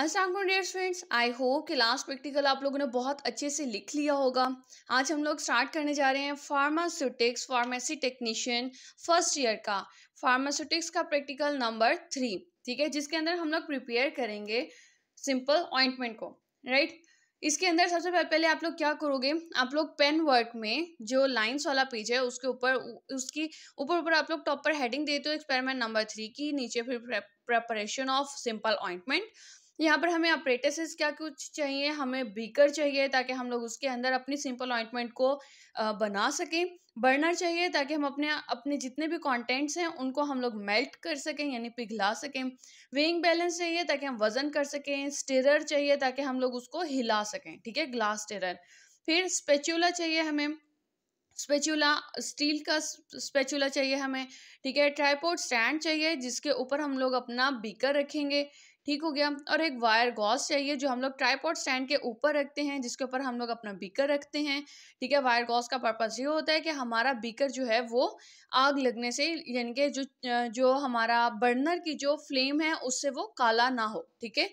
अस्सलाम dear students I hope कि last practical आप लोगों ने बहुत अच्छे से लिख लिया होगा। आज हम लोग स्टार्ट करने जा रहे हैं pharmaceutics pharmacy technician first year का। फार्मास्यूटिक्स का प्रैक्टिकल नंबर थ्री ठीक है? जिसके अंदर हम लोग प्रिपेयर करेंगे सिंपल ऑइंटमेंट को राइट इसके अंदर सबसे पहले आप लोग क्या करोगे? आप लोग पेन वर्क में जो लाइंस वाला पेज है, उसके ऊपर, उसकी ऊपर ऊपर आप लोग टॉप पर हेडिंग देते हो एक्सपेरिमेंट नंबर थ्री की, नीचे फिर प्रेपरेशन ऑफ़ सिंपल ऑइंटमेंट यहाँ पर हमें अप्रेटिस क्या कुछ चाहिए, हमें बीकर चाहिए ताकि हम लोग उसके अंदर अपनी सिंपल ऑइंटमेंट को बना सकें। बर्नर चाहिए ताकि हम अपने अपने जितने भी कंटेंट्स हैं उनको हम लोग मेल्ट कर सकें, यानी पिघला सकें। वेइंग बैलेंस चाहिए ताकि हम वज़न कर सकें। स्टेरर चाहिए ताकि हम लोग उसको हिला सकें, ठीक है? ग्लास स्टेरर फिर स्पेचुला चाहिए हमें। स्पेचुला, स्टील का स्पेचुला चाहिए हमें, ठीक है? ट्राईपोर्ट स्टैंड चाहिए जिसके ऊपर हम लोग अपना बीकर रखेंगे, ठीक हो गया? और एक वायर गॉस चाहिए जो हम लोग ट्राईपोर्ट स्टैंड के ऊपर रखते हैं, जिसके ऊपर हम लोग अपना बीकर रखते हैं, ठीक है? वायर गॉस का पर्पज़ ये होता है कि हमारा बीकर जो है वो आग लगने से, यानी कि जो जो हमारा बर्नर की जो फ्लेम है, उससे वो काला ना हो, ठीक है?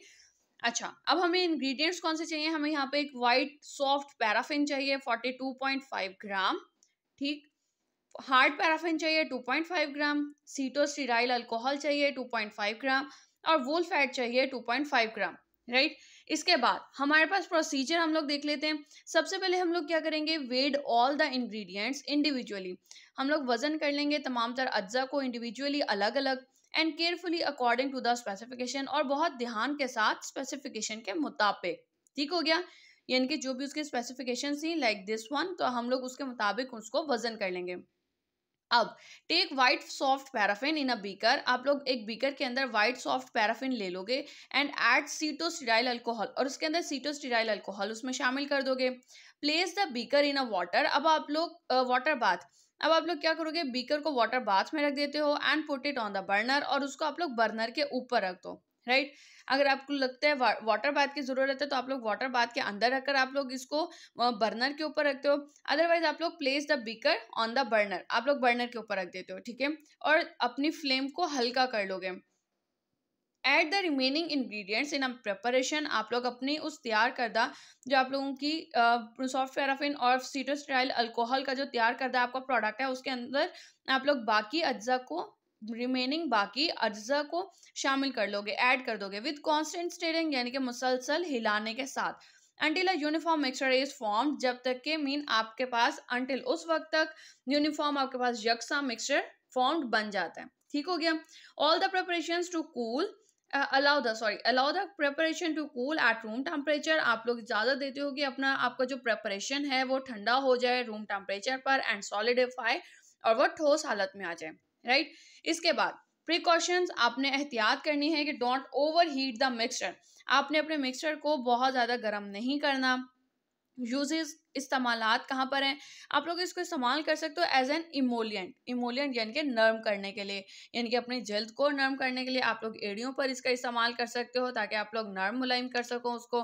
अच्छा अब हमें इंग्रेडिएंट्स कौन से चाहिए? हमें यहाँ पे एक वाइट सॉफ्ट पैराफिन चाहिए, forty two point five gram. ठीक? हार्ड पैराफिन चाहिए two point five gram cetostearyl alcohol चाहिए टू पॉइंट फाइव ग्राम और वोल फैट चाहिए two point five gram right इसके बाद हमारे पास प्रोसीजर हम लोग देख लेते हैं। सबसे पहले हम लोग क्या करेंगे? Weighed all the ingredients individually हम लोग वज़न कर लेंगे तमाम तर अज्जा को इंडिविजुअली अलग अलग and carefully according to the specification और बहुत ध्यान के साथ स्पेसिफिकेशन के मुताबिक। ठीक हो गया? यानी कि जो भी उसके स्पेसिफिकेशन थी लाइक दिस वन तो हम लोग उसके मुताबिक उसको वज़न कर लेंगे। अब take white soft paraffin in a beaker आप लोग एक बीकर के अंदर वाइट सॉफ्ट पैराफिन ले लोगे एंड एड सीटोस्टिराइल अल्कोहल और उसके अंदर सीटोस्टिराइल अल्कोहल उसमें शामिल कर दोगे। Place the beaker in a water अब आप लोग वाटर बाथ अब आप लोग क्या करोगे? बीकर को वाटर बाथ में रख देते हो and put it on the burner और उसको आप लोग बर्नर के ऊपर रख दो। राइट? अगर आपको लगता है वाटर बाथ की ज़रूरत है तो आप लोग वाटर बाथ के अंदर रखकर आप लोग इसको बर्नर के ऊपर रखते हो। अदरवाइज़ आप लोग place the beaker on the burner आप लोग बर्नर के ऊपर रख देते हो, ठीक है? और अपनी फ्लेम को हल्का कर लोगे। Add the remaining ingredients in preparation आप लोग अपनी उस तैयार करदा, जो आप लोगों की सॉफ्ट पैराफिन और सीटोस्ट्राइल अल्कोहल का जो तैयार करदा आपका प्रोडक्ट है, उसके अंदर आप लोग बाकी अज्जा को रिमेनिंग बाकी अज्जा को शामिल कर लोगे ऐड कर दोगे विद कॉन्स्टेंट स्टेरिंग यानी कि मुसलसल हिलाने के साथ। Until a uniform mixture is form जब तक के मीन आपके पास अंटिल उस वक्त तक यूनिफॉर्म आपके पास यकसा मिक्सचर फॉर्म्ड बन जाता है। ठीक हो गया? All the preparation to cool allow the sorry allow the preparation to cool at room temperature आप लोग इजाज़त देते हो कि अपना, आपका जो प्रेपरेशन है वो ठंडा हो जाए रूम टेम्परेचर पर एंड सॉलिडिफाई और वो ठोस हालत में आ जाए। राइट इसके बाद प्रिकॉशंस आपने एहतियात करनी है कि don't overheat the mixture आपने अपने मिक्सचर को बहुत ज़्यादा गर्म नहीं करना. यूजेस इस्तेमाल कहाँ पर हैं? आप लोग इसको इस्तेमाल कर सकते हो एज एन इमोलियंट इमोलियंट यानी कि नर्म करने के लिए, यानी कि अपनी जल्द को नर्म करने के लिए आप लोग एड़ियों पर इसका इस्तेमाल कर सकते हो ताकि आप लोग नर्म मुलायम कर सको उसको.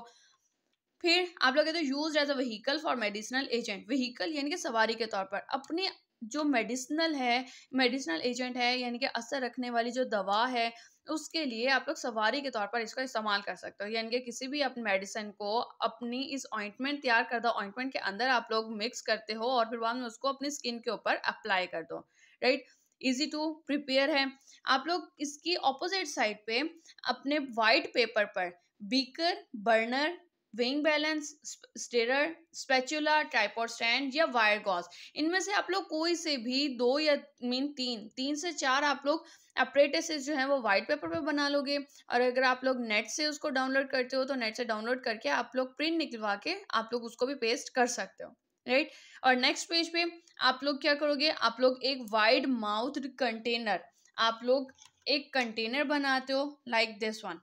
फिर आप लोग कहते हो use as a vehicle for medicinal agent vehicle यानी कि सवारी के तौर पर, अपने जो मेडिसिनल है मेडिसिनल एजेंट है, यानी कि असर रखने वाली जो दवा है, उसके लिए आप लोग सवारी के तौर पर इसका इस्तेमाल कर सकते हो। यानी कि किसी भी अपनी मेडिसिन को अपनी इस ऑइंटमेंट तैयार करदा ऑइंटमेंट के अंदर आप लोग मिक्स करते हो और फिर बाद में उसको अपनी स्किन के ऊपर अप्लाई कर दो। राइट इजी टू प्रिपेयर है। आप लोग इसकी ऑपोजिट साइड पे अपने वाइट पेपर पर beaker burner weighing balance stirrer, spatula tripod stand या वायर गॉस। इनमें से आप लोग कोई से भी दो या मीन तीन तीन से चार आप लोग अप्रेटिस जो है वो वाइट पेपर पे बना लोगे। और अगर आप लोग नेट से उसको डाउनलोड करते हो तो नेट से डाउनलोड करके आप लोग प्रिंट निकलवा के आप लोग उसको भी पेस्ट कर सकते हो राइट और नेक्स्ट पेज पे आप लोग क्या करोगे? आप लोग एक वाइड माउथ कंटेनर आप लोग एक कंटेनर बनाते हो लाइक दिस वन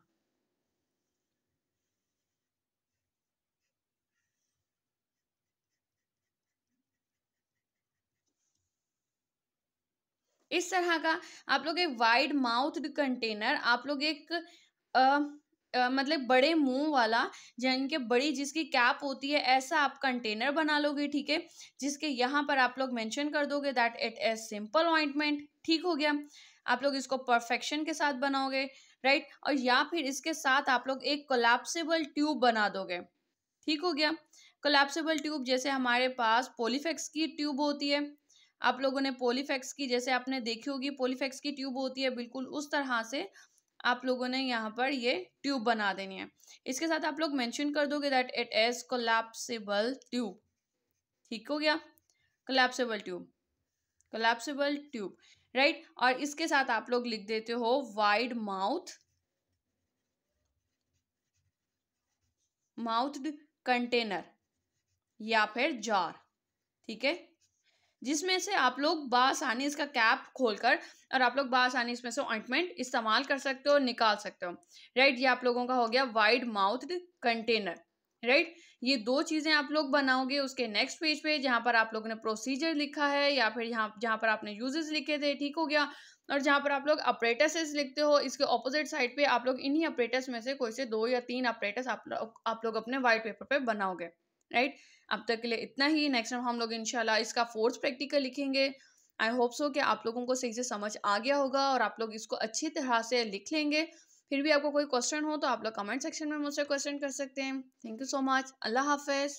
इस तरह का आप लोग एक वाइड माउथ कंटेनर आप लोग एक आ, आ, मतलब बड़े मुँह वाला जिनके बड़ी जिसकी कैप होती है ऐसा आप कंटेनर बना लोगे ठीक है? जिसके यहाँ पर आप लोग मेंशन कर दोगे that it is simple ointment ठीक हो गया? आप लोग इसको परफेक्शन के साथ बनाओगे राइट और या फिर इसके साथ आप लोग एक कोलैप्सिबल ट्यूब बना दोगे ठीक हो गया? कोलैप्सिबल ट्यूब जैसे हमारे पास पोलीफेक्स की ट्यूब होती है आप लोगों ने पोलीफेक्स की, जैसे आपने देखी होगी पोलीफेक्स की ट्यूब होती है, बिल्कुल उस तरह से आप लोगों ने यहाँ पर ये ट्यूब बना देनी है। इसके साथ आप लोग मेंशन कर दोगे that it is collapsible tube ठीक हो गया? Collapsible tube collapsible tube right और इसके साथ आप लोग लिख देते हो वाइड माउथ माउथड कंटेनर या फिर जार ठीक है? जिसमें से आप लोग बासानी इसका कैप खोलकर और आप लोग बासानी इसमें से ऑइंटमेंट इस्तेमाल कर सकते हो निकाल सकते हो। राइट ये आप लोगों का हो गया वाइड माउथड कंटेनर राइट ये दो चीज़ें आप लोग बनाओगे, उसके नेक्स्ट पेज पे जहाँ पर आप लोगों ने प्रोसीजर लिखा है या फिर यहाँ, जहाँ पर आपने यूजेस लिखे थे, ठीक हो गया। और जहाँ पर आप लोग अपरेटसेस लिखते हो, इसके ऑपोजिट साइड पे आप लोग इन्हीं अपरेटस में से कोई से दो या तीन अपरेटस आप लोग आप लोग अपने वाइट पेपर पे बनाओगे। राइट अब तक के लिए इतना ही। नेक्स्ट टाइम हम लोग इनशाला इसका फोर्थ प्रैक्टिकल लिखेंगे। आई होप सो कि आप लोगों को सही से समझ आ गया होगा और आप लोग इसको अच्छी तरह से लिख लेंगे। फिर भी आपको कोई क्वेश्चन हो तो आप लोग कमेंट सेक्शन में मुझसे क्वेश्चन कर सकते हैं। थैंक यू सो मच अल्लाह हाफिज़।